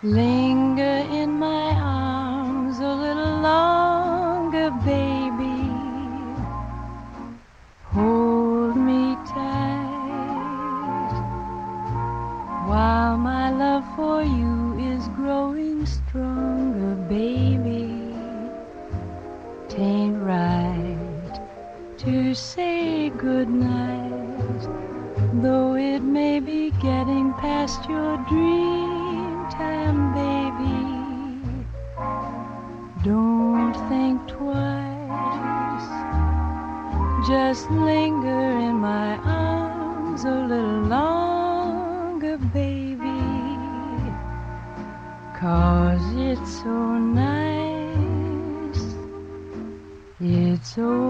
Linger in my arms a little longer, baby. Hold me tight while my love for you is growing stronger, baby. Tain't right to say goodnight, though it may be getting past your dream. Just linger in my arms a little longer, baby. Cause it's so nice. It's oh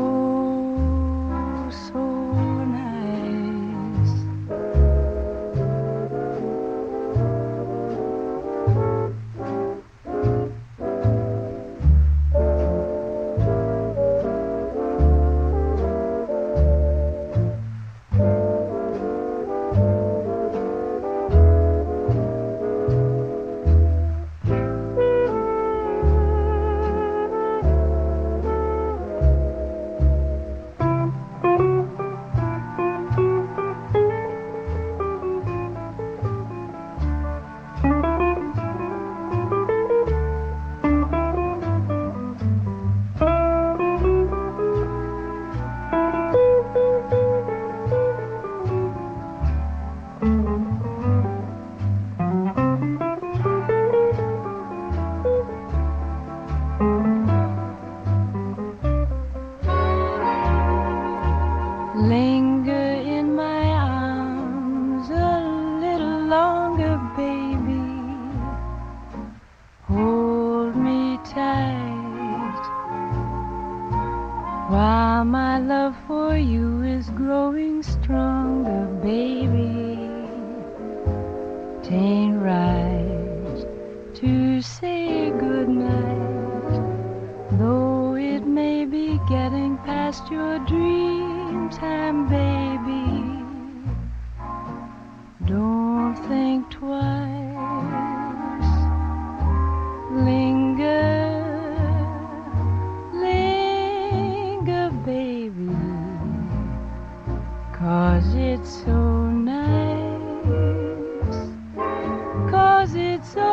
while my love for you is growing stronger, baby. Tain't right to say goodnight, though it may be getting past your dream time, baby. Don't think it's so nice. Cause it's so